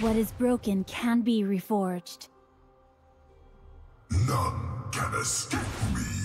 What is broken can be reforged. None can escape me.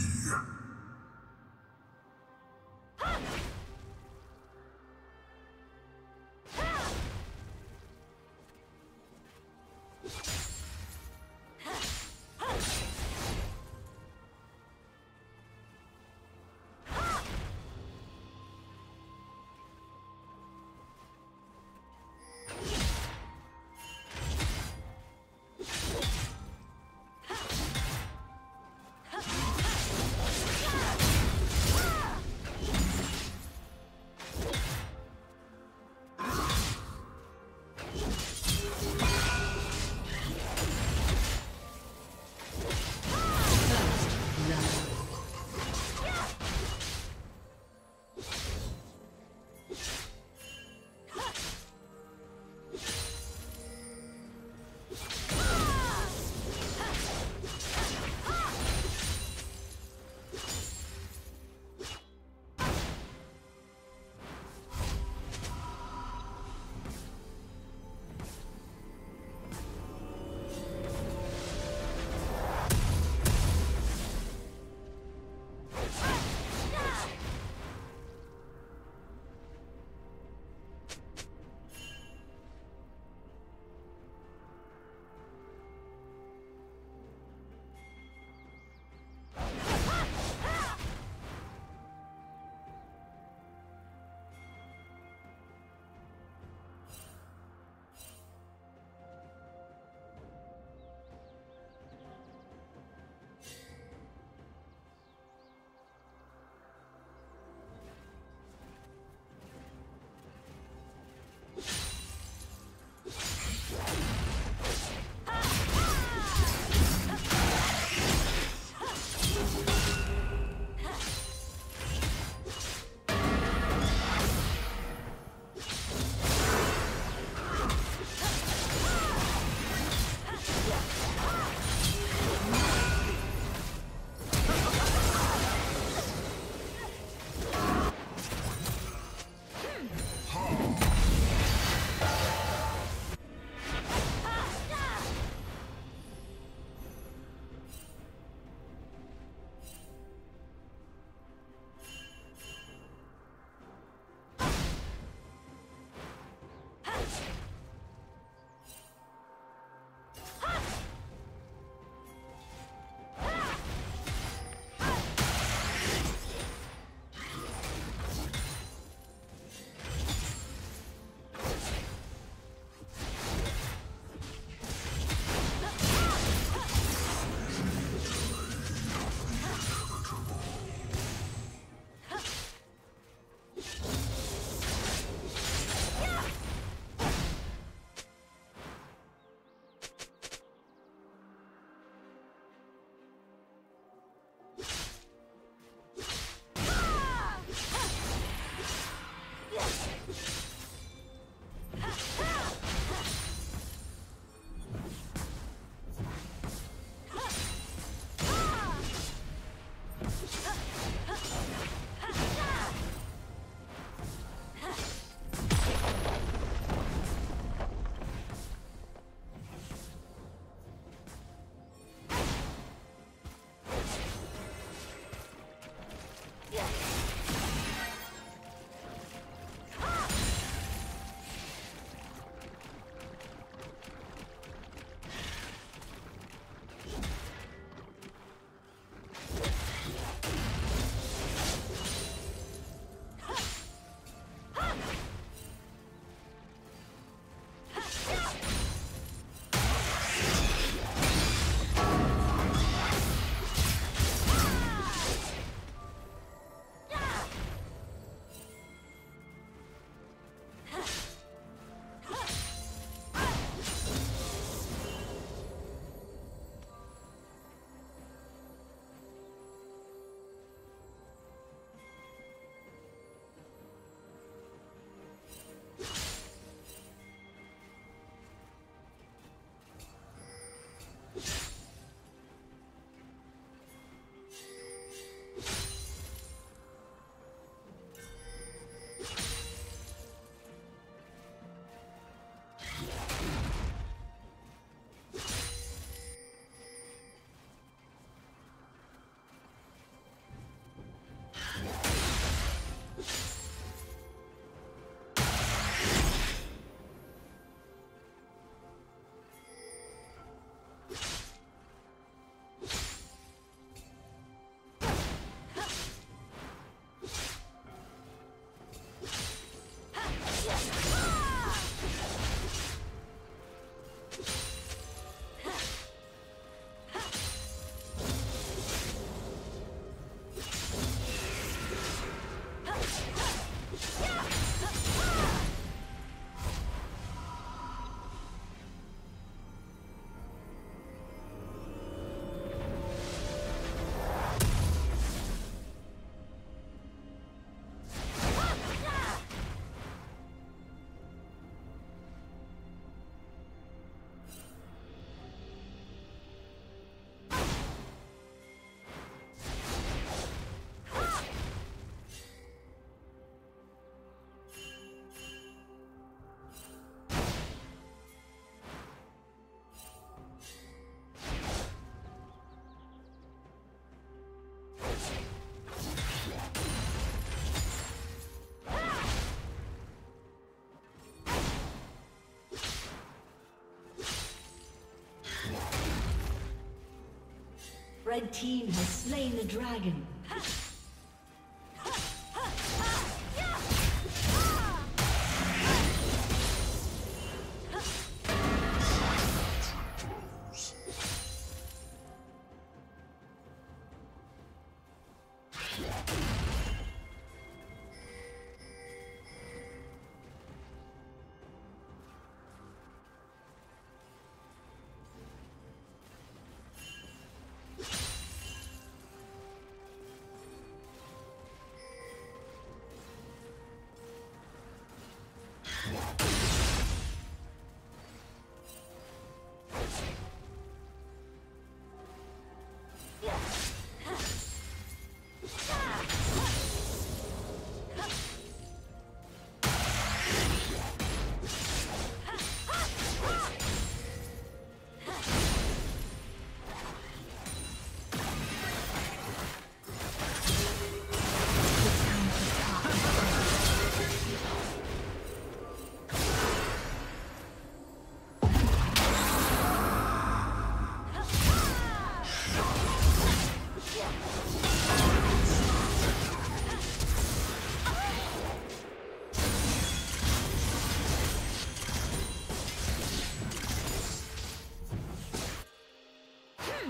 Red team has slain the dragon.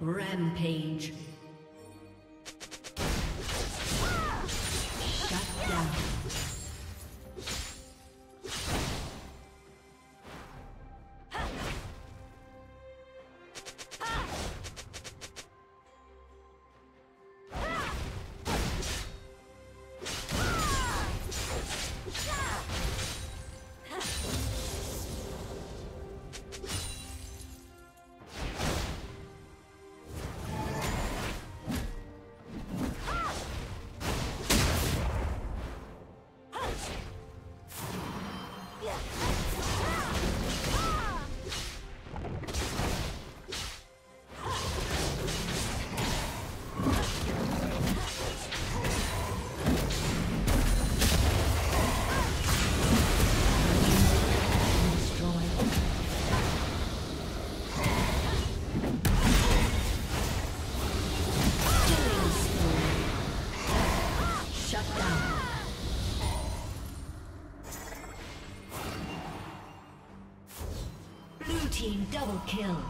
Rampage. Double kill.